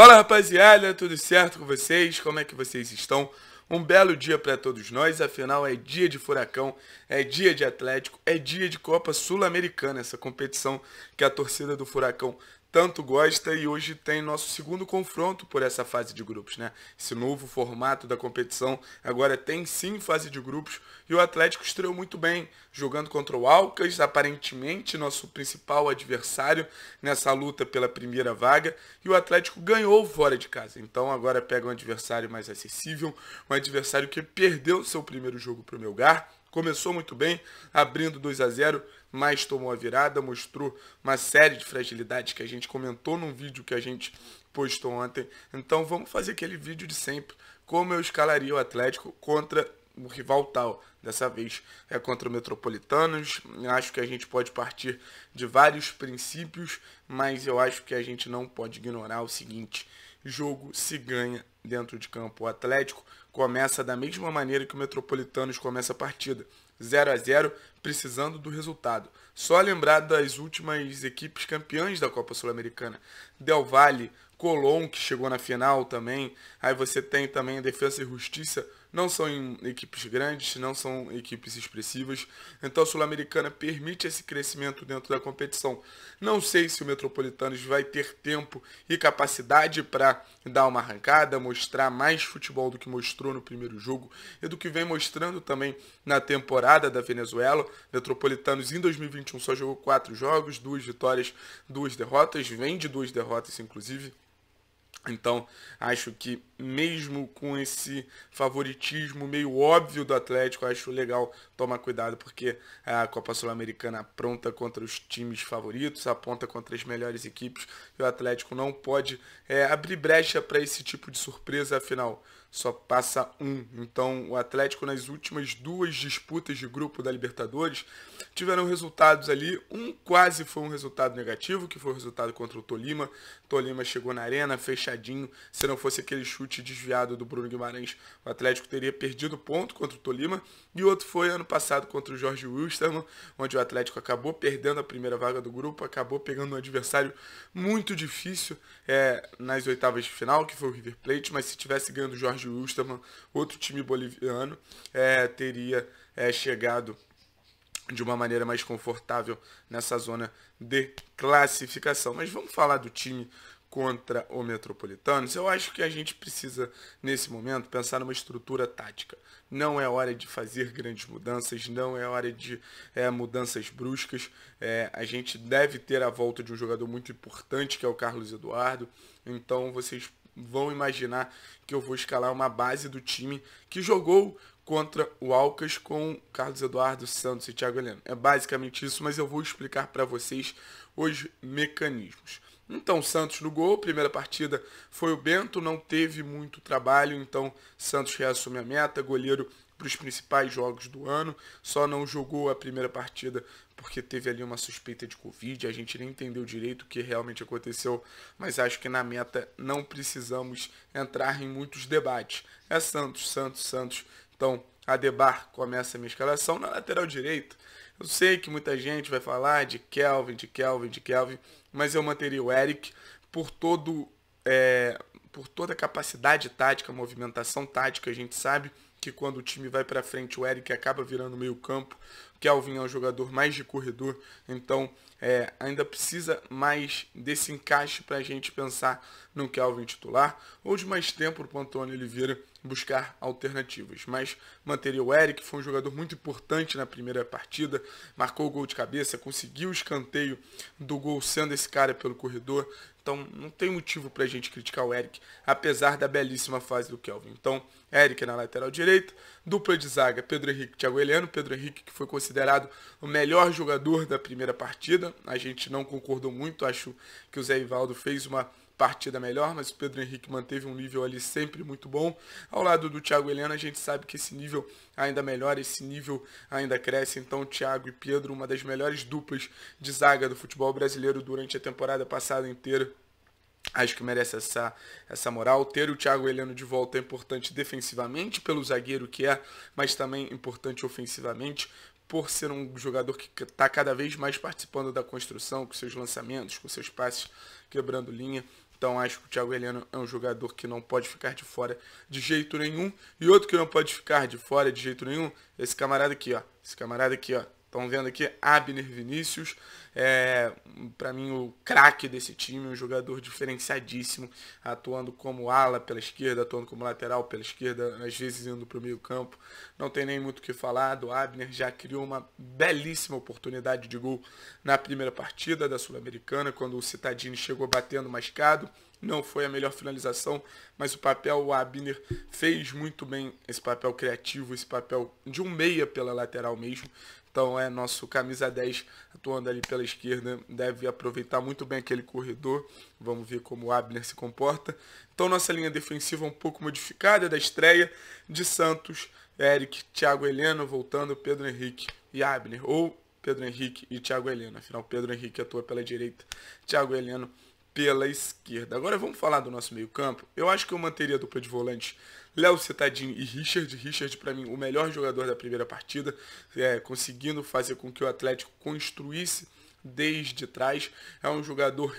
Fala rapaziada, tudo certo com vocês? Como é que vocês estão? Um belo dia para todos nós, afinal é dia de Furacão, é dia de Atlético, é dia de Copa Sul-Americana, essa competição que a torcida do Furacão tanto gosta e hoje tem nosso segundo confronto por essa fase de grupos, né? Esse novo formato da competição agora tem sim fase de grupos e o Atlético estreou muito bem, jogando contra o Alcas, aparentemente nosso principal adversário nessa luta pela primeira vaga, e o Atlético ganhou fora de casa. Então agora pega um adversário mais acessível, um adversário que perdeu seu primeiro jogo para o Melgar, começou muito bem, abrindo 2 a 0 mas tomou a virada, mostrou uma série de fragilidades que a gente comentou num vídeo que a gente postou ontem. Então vamos fazer aquele vídeo de sempre, como eu escalaria o Atlético contra o rival tal. Dessa vez é contra o Metropolitanos. Acho que a gente pode partir de vários princípios, mas eu acho que a gente não pode ignorar o seguinte: jogo se ganha dentro de campo. O Atlético começa da mesma maneira que o Metropolitanos começa a partida. 0 a 0 precisando do resultado. Só lembrar das últimas equipes campeãs da Copa Sul-Americana. Del Valle, Colón, que chegou na final também. Aí você tem também a Defesa e Justiça não são equipes grandes, não são equipes expressivas. Então a Sul-Americana permite esse crescimento dentro da competição. Não sei se o Metropolitanos vai ter tempo e capacidade para dar uma arrancada, mostrar mais futebol do que mostrou no primeiro jogo e do que vem mostrando também na temporada da Venezuela. Metropolitanos em 2021 só jogou quatro jogos, duas vitórias, duas derrotas, vem de duas derrotas inclusive. Então, acho que mesmo com esse favoritismo meio óbvio do Atlético, acho legal tomar cuidado, porque a Copa Sul-Americana apronta contra os times favoritos, aponta contra as melhores equipes, e o Atlético não pode é, abrir brecha para esse tipo de surpresa, afinal, só passa um. Então, o Atlético, nas últimas duas disputas de grupo da Libertadores, tiveram resultados ali. Um quase foi um resultado negativo, que foi o resultado contra o Tolima. Tolima chegou na arena, fechadinho. Se não fosse aquele chute desviado do Bruno Guimarães, o Atlético teria perdido ponto contra o Tolima. E outro foi ano passado contra o Jorge Wilstermann, onde o Atlético acabou perdendo a primeira vaga do grupo, acabou pegando um adversário muito difícil é, nas oitavas de final, que foi o River Plate, mas se tivesse ganhando o Jorge Jorge Wilstermann, outro time boliviano, é, teria é, chegado de uma maneira mais confortável nessa zona de classificação. Mas vamos falar do time contra o Metropolitanos. Eu acho que a gente precisa, nesse momento, pensar numa estrutura tática. Não é hora de fazer grandes mudanças, não é hora de é, mudanças bruscas. É, a gente deve ter a volta de um jogador muito importante, que é o Carlos Eduardo. Então vocês vão imaginar que eu vou escalar uma base do time que jogou contra o Alcas com Carlos Eduardo Santos e Thiago Heleno. É basicamente isso, mas eu vou explicar para vocês os mecanismos. Então, Santos no gol, primeira partida foi o Bento, não teve muito trabalho, então Santos reassume a meta, goleiro para os principais jogos do ano, só não jogou a primeira partida porque teve ali uma suspeita de Covid, a gente nem entendeu direito o que realmente aconteceu, mas acho que na meta não precisamos entrar em muitos debates. É Santos, Santos, Santos. Então, a Debar começa a minha escalação na lateral direita. Eu sei que muita gente vai falar de Kelvin, de Kelvin, de Kelvin, mas eu manteria o Eric por todo é, por toda a capacidade tática, movimentação tática, a gente sabe que quando o time vai para frente, o Eric acaba virando meio campo. Kelvin é um jogador mais de corredor, então é, ainda precisa mais desse encaixe para a gente pensar no Kelvin titular, ou de mais tempo para o Antônio Oliveira buscar alternativas. Mas manteria o Eric, foi um jogador muito importante na primeira partida, marcou o gol de cabeça, conseguiu o escanteio do gol sendo esse cara pelo corredor. Então não tem motivo para a gente criticar o Eric, apesar da belíssima fase do Kelvin. Então, Eric na lateral direita, dupla de zaga, Pedro Henrique Thiago Heleno. Pedro Henrique que foi considerado o melhor jogador da primeira partida. A gente não concordou muito, acho que o Zé Ivaldo fez uma partida melhor, mas o Pedro Henrique manteve um nível ali sempre muito bom. Ao lado do Thiago Helena, a gente sabe que esse nível ainda melhora, esse nível ainda cresce. Então, Thiago e Pedro, uma das melhores duplas de zaga do futebol brasileiro durante a temporada passada inteira. Acho que merece essa, essa moral. Ter o Thiago Heleno de volta é importante defensivamente, pelo zagueiro que é, mas também importante ofensivamente, por ser um jogador que está cada vez mais participando da construção, com seus lançamentos, com seus passes, quebrando linha. Então acho que o Thiago Heleno é um jogador que não pode ficar de fora de jeito nenhum. E outro que não pode ficar de fora de jeito nenhum, esse camarada aqui, ó. Esse camarada aqui, ó. Estão vendo aqui Abner Vinícius, é, para mim o craque desse time, um jogador diferenciadíssimo, atuando como ala pela esquerda, atuando como lateral pela esquerda, às vezes indo para o meio campo. Não tem nem muito o que falar do Abner, já criou uma belíssima oportunidade de gol na primeira partida da Sul-Americana, quando o Citadini chegou batendo mascado. Não foi a melhor finalização, mas o papel o Abner fez muito bem esse papel criativo, esse papel de um meia pela lateral mesmo. Então é nosso camisa 10 atuando ali pela esquerda, deve aproveitar muito bem aquele corredor. Vamos ver como o Abner se comporta. Então nossa linha defensiva um pouco modificada da estreia de Santos, Eric, Thiago Heleno voltando, Pedro Henrique e Abner. Ou Pedro Henrique e Thiago Heleno. Afinal, Pedro Henrique atua pela direita, Thiago Heleno pela esquerda. Agora vamos falar do nosso meio campo. Eu acho que eu manteria a dupla de volantes Léo Citadini e Richard. Richard, para mim, o melhor jogador da primeira partida, é, conseguindo fazer com que o Atlético construísse desde trás. É um jogador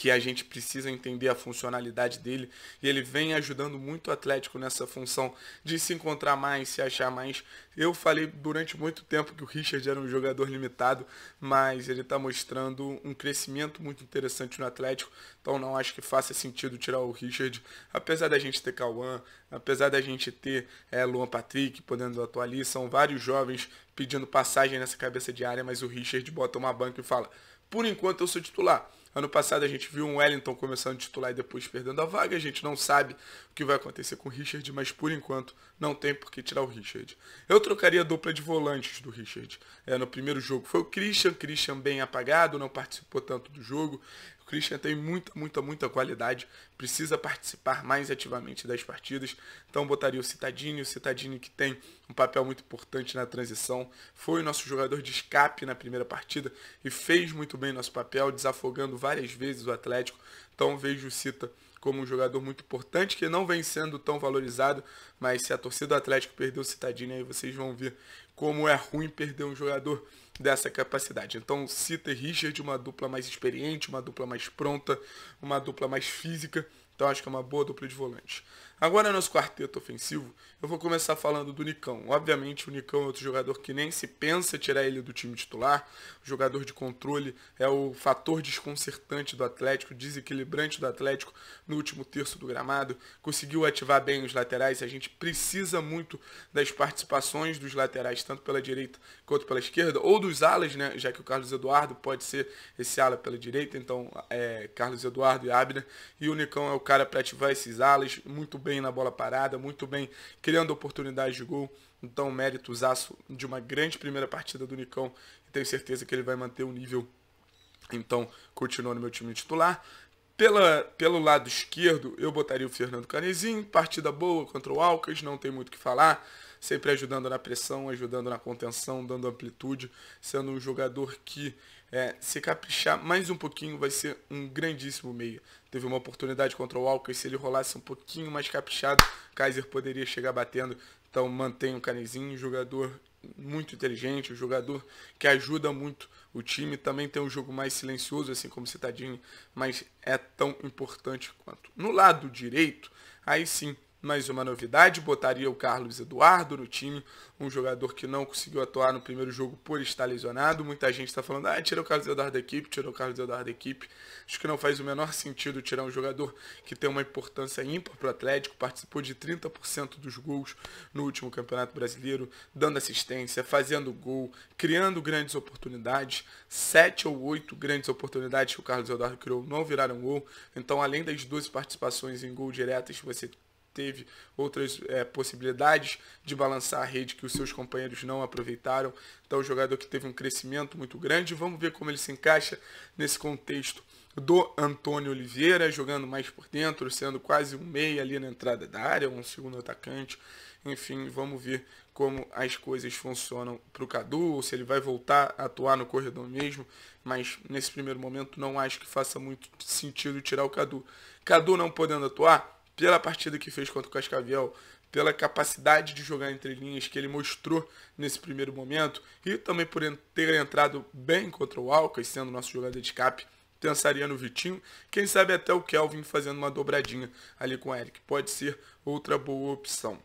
que a gente precisa entender a funcionalidade dele. E ele vem ajudando muito o Atlético nessa função de se encontrar mais, se achar mais. Eu falei durante muito tempo que o Richard era um jogador limitado, mas ele está mostrando um crescimento muito interessante no Atlético, então não acho que faça sentido tirar o Richard, apesar da gente ter Cauã, apesar da gente ter é, Luan Patrick podendo atuar ali, são vários jovens pedindo passagem nessa cabeça de área, mas o Richard bota uma banca e fala, por enquanto eu sou titular Ano passado a gente viu um Wellington começando a titular e depois perdendo a vaga. A gente não sabe o que vai acontecer com o Richard, mas por enquanto não tem por que tirar o Richard. Eu trocaria a dupla de volantes do Richard. É, no primeiro jogo foi o Christian, Christian bem apagado, não participou tanto do jogo. Christian tem muita, muita, muita qualidade, precisa participar mais ativamente das partidas. Então botaria o Citadini, o Citadini que tem um papel muito importante na transição, foi o nosso jogador de escape na primeira partida e fez muito bem nosso papel, desafogando várias vezes o Atlético. Então vejo o Cita como um jogador muito importante, que não vem sendo tão valorizado, mas se a torcida do Atlético perdeu o Citadini, aí vocês vão ver como é ruim perder um jogador dessa capacidade. Então, Cita e Richard, uma dupla mais experiente, uma dupla mais pronta, uma dupla mais física. Então, acho que é uma boa dupla de volante. Agora, nosso quarteto ofensivo, eu vou começar falando do Nicão. Obviamente, o Nicão é outro jogador que nem se pensa tirar ele do time titular. O jogador de controle é o fator desconcertante do Atlético, desequilibrante do Atlético no último terço do gramado. Conseguiu ativar bem os laterais. A gente precisa muito das participações dos laterais, tanto pela direita quanto pela esquerda, ou dos alas, né? Já que o Carlos Eduardo pode ser esse ala pela direita. Então, é Carlos Eduardo e Abner. E o Nicão é o cara para ativar esses alas muito bem bem na bola parada, muito bem criando oportunidades de gol. Então, mérito zaço de uma grande primeira partida do Nicão. E tenho certeza que ele vai manter o nível. Então, continua no meu time titular. Pela, pelo lado esquerdo, eu botaria o Fernando Canezinho. Partida boa contra o Alcas, não tem muito o que falar. Sempre ajudando na pressão, ajudando na contenção, dando amplitude. Sendo um jogador que é, se caprichar mais um pouquinho, vai ser um grandíssimo meio. Teve uma oportunidade contra o Walker, se ele rolasse um pouquinho mais caprichado, Kaiser poderia chegar batendo. Então mantém o Canezinho, jogador muito inteligente, um jogador que ajuda muito o time. Também tem um jogo mais silencioso, assim como Citadinho, mas é tão importante quanto. No lado direito, aí sim, mais uma novidade, botaria o Carlos Eduardo no time, um jogador que não conseguiu atuar no primeiro jogo por estar lesionado. Muita gente está falando, ah, tira o Carlos Eduardo da equipe, tira o Carlos Eduardo da equipe. Acho que não faz o menor sentido tirar um jogador que tem uma importância ímpar para o Atlético, participou de 30% dos gols no último Campeonato Brasileiro, dando assistência, fazendo gol, criando grandes oportunidades. Sete ou oito grandes oportunidades que o Carlos Eduardo criou não viraram gol. Então, além das 12 participações em gol diretas, você teve outras é, possibilidades de balançar a rede que os seus companheiros não aproveitaram. Então, o jogador que teve um crescimento muito grande. Vamos ver como ele se encaixa nesse contexto do Antônio Oliveira, jogando mais por dentro, sendo quase um meia ali na entrada da área, um segundo atacante. Enfim, vamos ver como as coisas funcionam para o Cadu, ou se ele vai voltar a atuar no corredor mesmo. Mas nesse primeiro momento não acho que faça muito sentido tirar o Cadu. Cadu não podendo atuar, pela partida que fez contra o Cascavel, pela capacidade de jogar entre linhas que ele mostrou nesse primeiro momento e também por ter entrado bem contra o Alcas, sendo nosso jogador de escape. pensaria no Vitinho. Quem sabe até o Kelvin fazendo uma dobradinha ali com o Eric. Pode ser outra boa opção.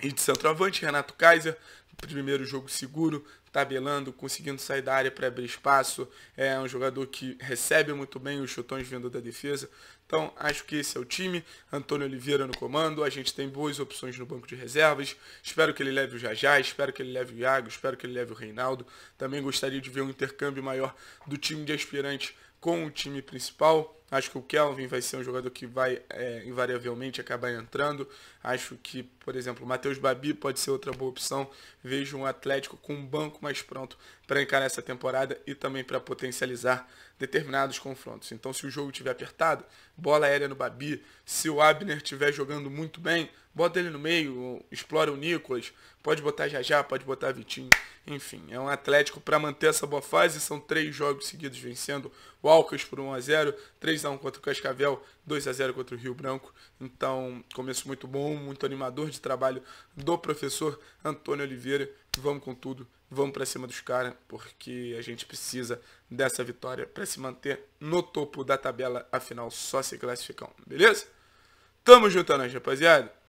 E de centroavante, Renato Kaiser, primeiro jogo seguro, tabelando, conseguindo sair da área para abrir espaço. É um jogador que recebe muito bem os chutões vindo da defesa. Então, acho que esse é o time. Antônio Oliveira no comando. A gente tem boas opções no banco de reservas. Espero que ele leve o Jajá, espero que ele leve o Iago, espero que ele leve o Reinaldo. Também gostaria de ver um intercâmbio maior do time de aspirantes com o time principal. Acho que o Kelvin vai ser um jogador que vai é, invariavelmente acabar entrando. Acho que, por exemplo, o Matheus Babi pode ser outra boa opção. Vejo um Atlético com um banco mais pronto para encarar essa temporada e também para potencializar determinados confrontos. Então, se o jogo estiver apertado, bola aérea no Babi. Se o Abner estiver jogando muito bem, bota ele no meio, explora o Nicolas, pode botar Jajá, pode botar Vitinho. Enfim, é um Atlético para manter essa boa fase. São três jogos seguidos vencendo o Alcas por 1 a 0 3x1 contra o Cascavel, 2 a 0 contra o Rio Branco. Então, começo muito bom, muito animador de trabalho do professor Antônio Oliveira. Vamos com tudo, vamos para cima dos caras, porque a gente precisa dessa vitória para se manter no topo da tabela, afinal só se classificam, beleza? Tamo junto, nós, rapaziada.